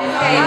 Hey,